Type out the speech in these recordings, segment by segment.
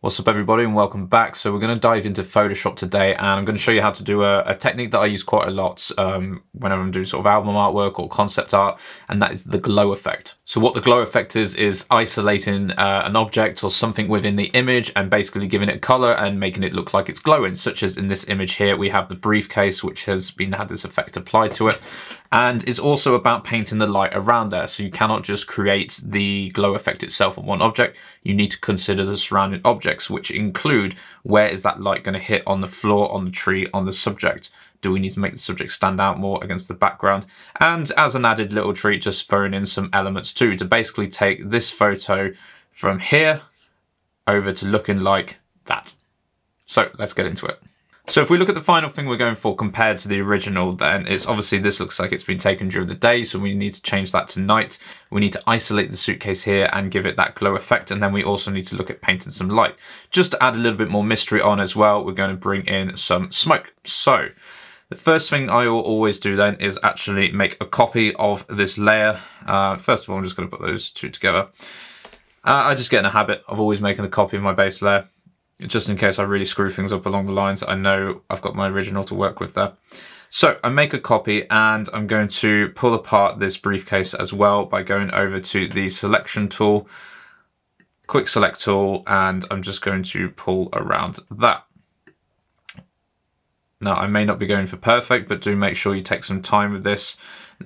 What's up everybody and welcome back. So we're going to dive into Photoshop today and I'm going to show you how to do a, a technique that I use quite a lot um, whenever I'm doing sort of album artwork or concept art and that is the glow effect. So what the glow effect is, is isolating uh, an object or something within the image and basically giving it color and making it look like it's glowing, such as in this image here we have the briefcase which has been had this effect applied to it and it's also about painting the light around there. So you cannot just create the glow effect itself on one object. You need to consider the surrounding objects, which include where is that light going to hit on the floor, on the tree, on the subject. Do we need to make the subject stand out more against the background? And as an added little treat, just throwing in some elements too, to basically take this photo from here over to looking like that. So let's get into it. So if we look at the final thing we're going for compared to the original, then it's obviously this looks like it's been taken during the day, so we need to change that to night. We need to isolate the suitcase here and give it that glow effect, and then we also need to look at painting some light. Just to add a little bit more mystery on as well, we're going to bring in some smoke. So the first thing I will always do then is actually make a copy of this layer. Uh, first of all, I'm just going to put those two together. Uh, I just get in a habit of always making a copy of my base layer just in case I really screw things up along the lines, I know I've got my original to work with there. So I make a copy and I'm going to pull apart this briefcase as well by going over to the selection tool, quick select tool, and I'm just going to pull around that. Now I may not be going for perfect, but do make sure you take some time with this.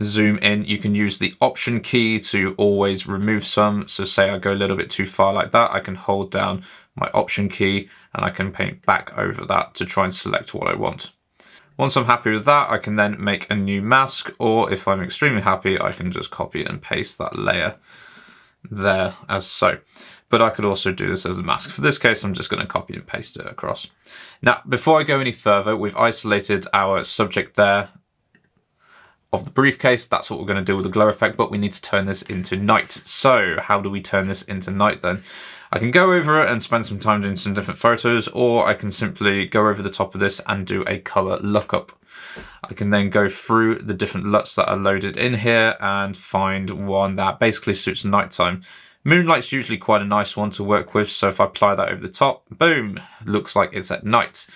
Zoom in, you can use the option key to always remove some. So say I go a little bit too far like that, I can hold down my option key and I can paint back over that to try and select what I want. Once I'm happy with that, I can then make a new mask, or if I'm extremely happy, I can just copy and paste that layer there as so. But I could also do this as a mask. For this case, I'm just going to copy and paste it across. Now, before I go any further, we've isolated our subject there of the briefcase. That's what we're going to do with the glow effect, but we need to turn this into night. So how do we turn this into night then? I can go over it and spend some time doing some different photos, or I can simply go over the top of this and do a color lookup. I can then go through the different LUTs that are loaded in here and find one that basically suits nighttime. Moonlight's usually quite a nice one to work with, so if I apply that over the top, boom, looks like it's at night.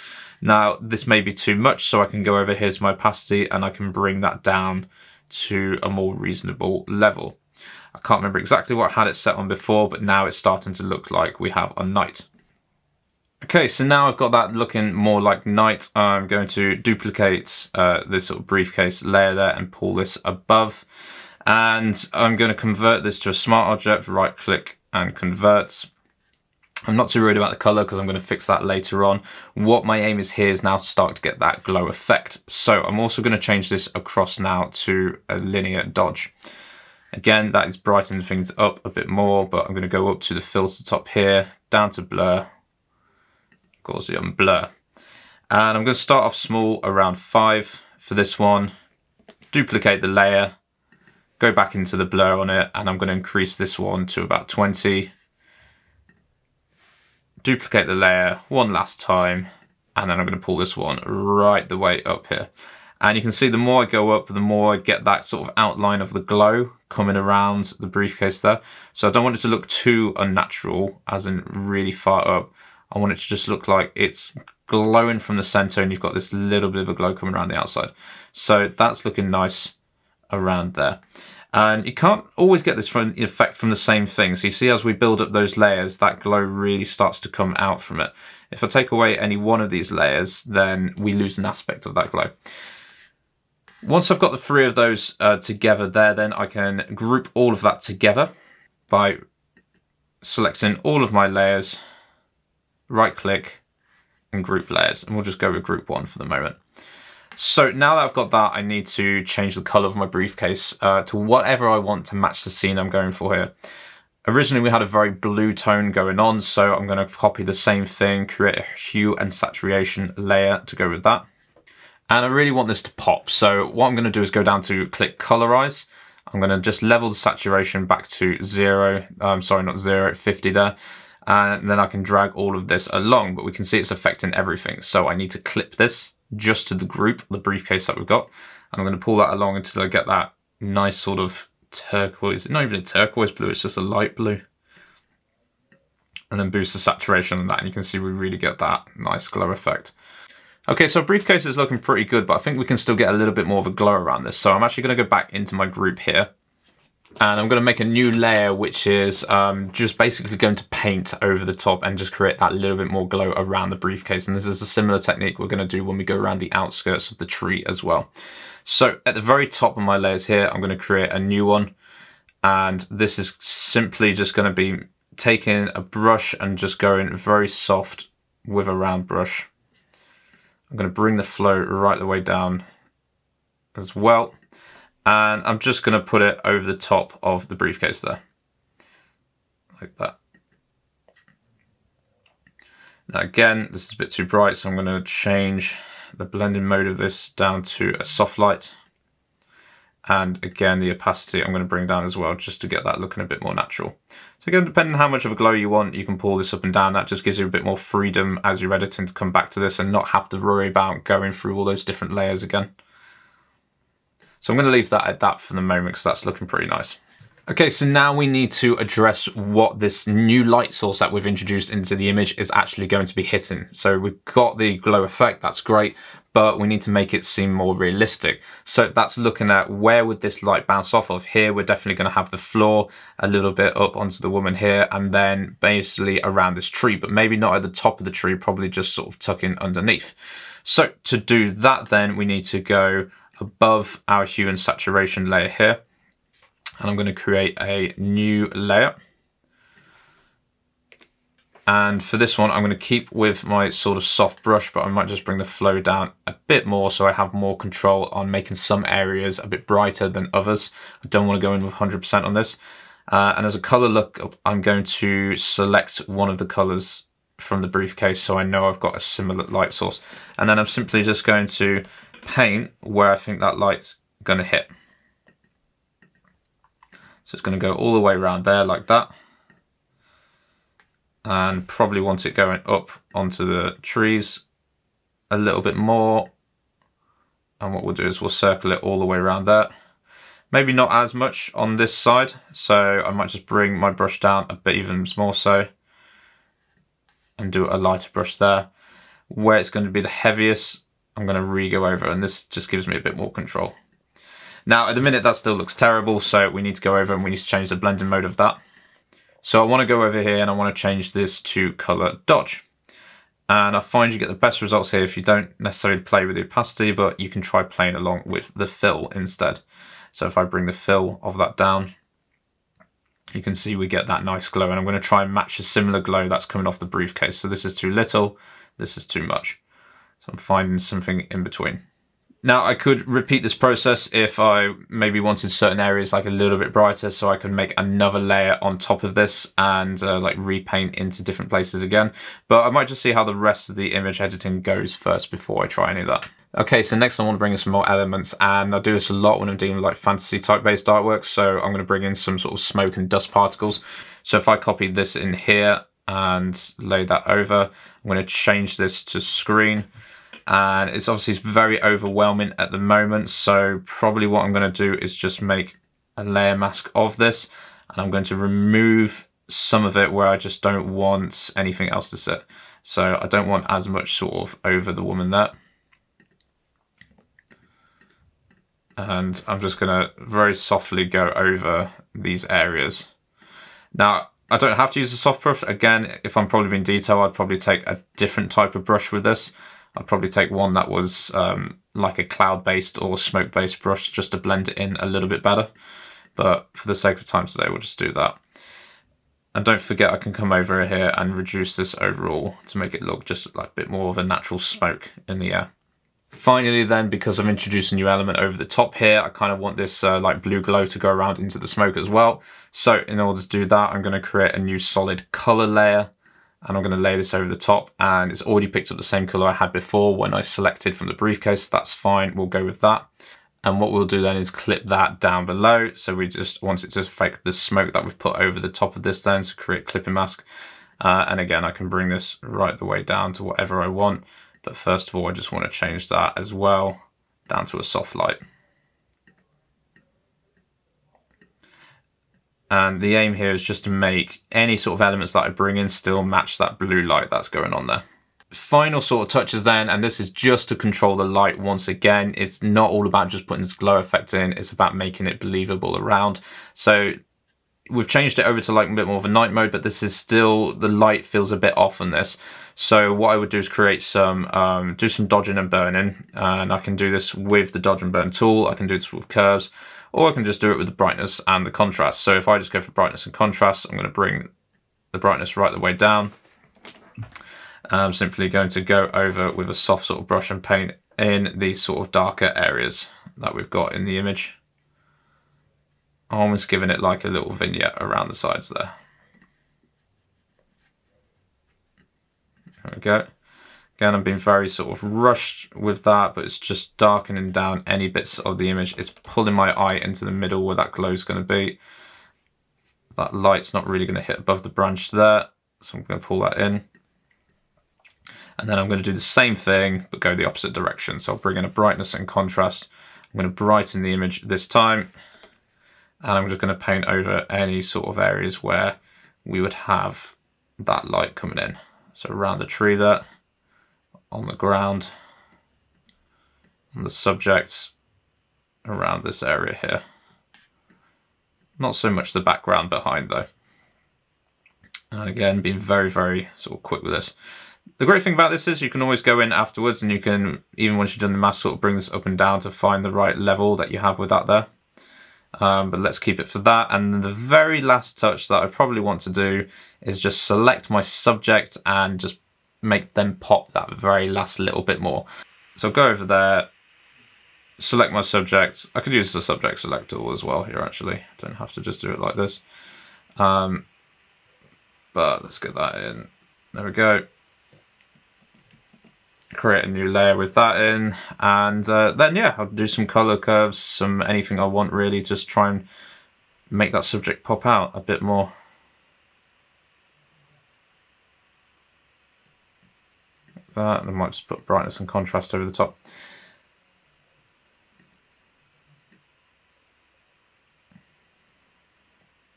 Now, this may be too much, so I can go over here to my opacity and I can bring that down to a more reasonable level. I can't remember exactly what I had it set on before, but now it's starting to look like we have a night. Okay, so now I've got that looking more like night. I'm going to duplicate uh, this sort of briefcase layer there and pull this above. And I'm going to convert this to a smart object, right click and convert. I'm not too worried about the color because I'm going to fix that later on. What my aim is here is now to start to get that glow effect. So I'm also going to change this across now to a linear dodge. Again, that is brightening things up a bit more, but I'm going to go up to the filter top here, down to blur, Gaussian blur. And I'm going to start off small around 5 for this one, duplicate the layer, go back into the blur on it, and I'm going to increase this one to about 20. Duplicate the layer one last time, and then I'm going to pull this one right the way up here. And you can see the more I go up, the more I get that sort of outline of the glow coming around the briefcase there. So I don't want it to look too unnatural, as in really far up. I want it to just look like it's glowing from the center and you've got this little bit of a glow coming around the outside. So that's looking nice around there. And you can't always get this from effect from the same thing. So you see as we build up those layers, that glow really starts to come out from it. If I take away any one of these layers, then we lose an aspect of that glow. Once I've got the three of those uh, together there, then I can group all of that together by selecting all of my layers, right click and group layers. And we'll just go with group one for the moment. So now that I've got that, I need to change the color of my briefcase uh, to whatever I want to match the scene I'm going for here. Originally we had a very blue tone going on, so I'm going to copy the same thing, create a hue and saturation layer to go with that. And I really want this to pop. So what I'm going to do is go down to click colorize. I'm going to just level the saturation back to zero. I'm sorry, not zero, 50 there. And then I can drag all of this along, but we can see it's affecting everything. So I need to clip this just to the group, the briefcase that we've got. And I'm going to pull that along until I get that nice sort of turquoise, not even a turquoise blue, it's just a light blue. and then boost the saturation on that. And you can see we really get that nice glow effect. Okay, so briefcase is looking pretty good, but I think we can still get a little bit more of a glow around this. So I'm actually going to go back into my group here and I'm going to make a new layer which is um, just basically going to paint over the top and just create that little bit more glow around the briefcase and this is a similar technique we're going to do when we go around the outskirts of the tree as well. So at the very top of my layers here I'm going to create a new one and this is simply just going to be taking a brush and just going very soft with a round brush. I'm going to bring the flow right the way down as well. And I'm just going to put it over the top of the briefcase there. Like that. Now again this is a bit too bright so I'm going to change the blending mode of this down to a soft light and again the opacity I'm going to bring down as well just to get that looking a bit more natural. So again depending on how much of a glow you want you can pull this up and down that just gives you a bit more freedom as you're editing to come back to this and not have to worry about going through all those different layers again. So I'm going to leave that at that for the moment because that's looking pretty nice. Okay, so now we need to address what this new light source that we've introduced into the image is actually going to be hitting. So we've got the glow effect, that's great, but we need to make it seem more realistic. So that's looking at where would this light bounce off of. Here, we're definitely going to have the floor a little bit up onto the woman here, and then basically around this tree, but maybe not at the top of the tree, probably just sort of tucking underneath. So to do that then, we need to go above our hue and saturation layer here. And I'm going to create a new layer. And for this one, I'm going to keep with my sort of soft brush, but I might just bring the flow down a bit more so I have more control on making some areas a bit brighter than others. I don't want to go in with 100% on this. Uh, and as a color look, I'm going to select one of the colors from the briefcase so I know I've got a similar light source. And then I'm simply just going to paint where I think that light's going to hit. So it's going to go all the way around there like that. And probably want it going up onto the trees a little bit more. And what we'll do is we'll circle it all the way around there. Maybe not as much on this side. So I might just bring my brush down a bit even more so. And do a lighter brush there. Where it's going to be the heaviest I'm going to re-go over and this just gives me a bit more control. Now at the minute that still looks terrible so we need to go over and we need to change the blending mode of that. So I want to go over here and I want to change this to color dodge. And I find you get the best results here if you don't necessarily play with the opacity, but you can try playing along with the fill instead. So if I bring the fill of that down, you can see we get that nice glow. And I'm going to try and match a similar glow that's coming off the briefcase. So this is too little, this is too much. So I'm finding something in between. Now I could repeat this process if I maybe wanted certain areas like a little bit brighter so I could make another layer on top of this and uh, like repaint into different places again. But I might just see how the rest of the image editing goes first before I try any of that. Okay, so next I want to bring in some more elements and I do this a lot when I'm dealing with like fantasy type based artwork. So I'm going to bring in some sort of smoke and dust particles. So if I copy this in here and lay that over, I'm going to change this to screen and it's obviously very overwhelming at the moment so probably what I'm going to do is just make a layer mask of this and I'm going to remove some of it where I just don't want anything else to sit. So I don't want as much sort of over the woman there. And I'm just going to very softly go over these areas. Now I don't have to use a soft brush. Again if I'm probably being detailed I'd probably take a different type of brush with this I'd probably take one that was um, like a cloud-based or smoke-based brush just to blend it in a little bit better. But for the sake of time today, we'll just do that. And don't forget I can come over here and reduce this overall to make it look just like a bit more of a natural smoke in the air. Finally then, because I'm introducing a new element over the top here, I kind of want this uh, like blue glow to go around into the smoke as well. So in order to do that, I'm going to create a new solid color layer and I'm going to lay this over the top and it's already picked up the same color I had before when I selected from the briefcase. That's fine. We'll go with that. And what we'll do then is clip that down below. So we just want it to affect the smoke that we've put over the top of this then to create clipping mask. Uh, and again, I can bring this right the way down to whatever I want. But first of all, I just want to change that as well down to a soft light. And the aim here is just to make any sort of elements that I bring in still match that blue light that's going on there. Final sort of touches then, and this is just to control the light once again. It's not all about just putting this glow effect in, it's about making it believable around. So we've changed it over to like a bit more of a night mode, but this is still, the light feels a bit off on this. So what I would do is create some, um, do some dodging and burning, and I can do this with the dodge and burn tool. I can do this with curves, or I can just do it with the brightness and the contrast. So if I just go for brightness and contrast, I'm going to bring the brightness right the way down. I'm simply going to go over with a soft sort of brush and paint in these sort of darker areas that we've got in the image I'm almost giving it like a little vignette around the sides there. There we go. Again, I'm being very sort of rushed with that, but it's just darkening down any bits of the image. It's pulling my eye into the middle where that glow is going to be. That light's not really going to hit above the branch there, so I'm going to pull that in. And then I'm going to do the same thing, but go the opposite direction. So I'll bring in a brightness and contrast. I'm going to brighten the image this time and I'm just going to paint over any sort of areas where we would have that light coming in. So around the tree there, on the ground, and the subjects, around this area here. Not so much the background behind though. And again, being very, very sort of quick with this. The great thing about this is you can always go in afterwards and you can, even once you've done the mask, sort of bring this up and down to find the right level that you have with that there. Um, but let's keep it for that. And the very last touch that I probably want to do is just select my subject and just make them pop that very last little bit more. So I'll go over there, select my subject. I could use the subject select tool as well here actually. I don't have to just do it like this. Um, but let's get that in. There we go create a new layer with that in and uh, then yeah I'll do some color curves some anything I want really just try and make that subject pop out a bit more that and I might just put brightness and contrast over the top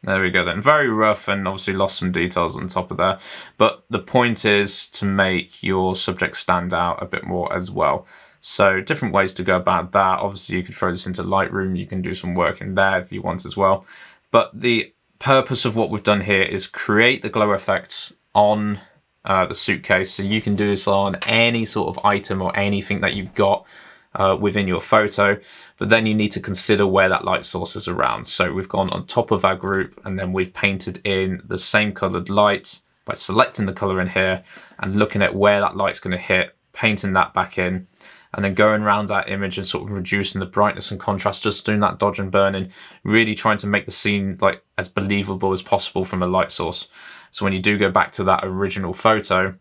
There we go then. Very rough and obviously lost some details on top of there. But the point is to make your subject stand out a bit more as well. So different ways to go about that. Obviously you could throw this into Lightroom. You can do some work in there if you want as well. But the purpose of what we've done here is create the glow effects on uh, the suitcase. So you can do this on any sort of item or anything that you've got uh, within your photo, but then you need to consider where that light source is around. So we've gone on top of our group and then we've painted in the same colored light by selecting the color in here and looking at where that light's going to hit, painting that back in, and then going around that image and sort of reducing the brightness and contrast, just doing that dodge and burning, really trying to make the scene like as believable as possible from a light source. So when you do go back to that original photo,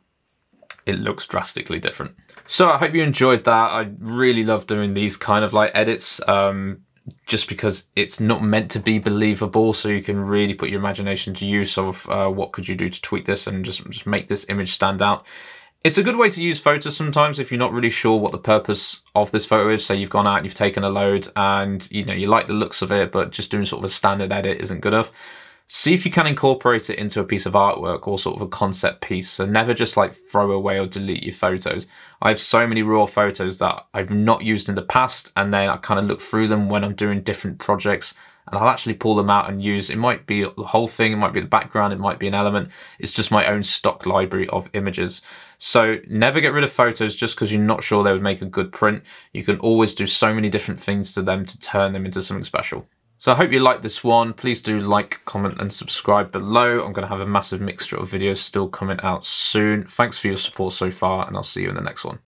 it looks drastically different. So I hope you enjoyed that. I really love doing these kind of like edits. Um, just because it's not meant to be believable so you can really put your imagination to use of uh, what could you do to tweak this and just, just make this image stand out. It's a good way to use photos sometimes if you're not really sure what the purpose of this photo is. Say you've gone out and you've taken a load and you know you like the looks of it but just doing sort of a standard edit isn't good enough see if you can incorporate it into a piece of artwork or sort of a concept piece. So never just like throw away or delete your photos. I have so many raw photos that I've not used in the past and then I kind of look through them when I'm doing different projects and I'll actually pull them out and use, it might be the whole thing, it might be the background, it might be an element. It's just my own stock library of images. So never get rid of photos just because you're not sure they would make a good print. You can always do so many different things to them to turn them into something special. So I hope you like this one. Please do like, comment and subscribe below. I'm going to have a massive mixture of videos still coming out soon. Thanks for your support so far and I'll see you in the next one.